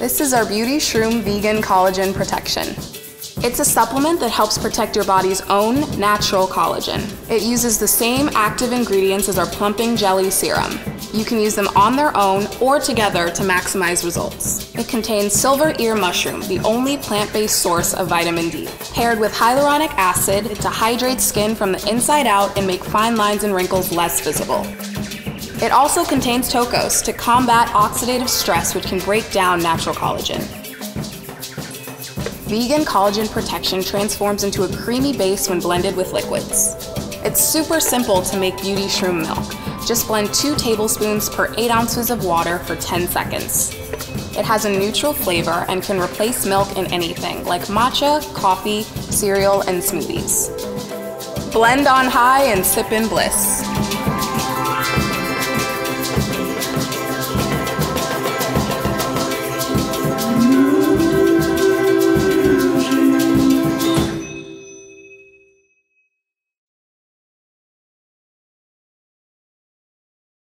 This is our Beauty Shroom Vegan Collagen Protection. It's a supplement that helps protect your body's own natural collagen. It uses the same active ingredients as our plumping jelly serum. You can use them on their own or together to maximize results. It contains silver ear mushroom, the only plant-based source of vitamin D, paired with hyaluronic acid to hydrate skin from the inside out and make fine lines and wrinkles less visible. It also contains tocos to combat oxidative stress which can break down natural collagen. Vegan collagen protection transforms into a creamy base when blended with liquids. It's super simple to make Beauty Shroom milk. Just blend 2 tablespoons per 8 ounces of water for 10 seconds. It has a neutral flavor and can replace milk in anything like matcha, coffee, cereal, and smoothies. Blend on high and sip in bliss.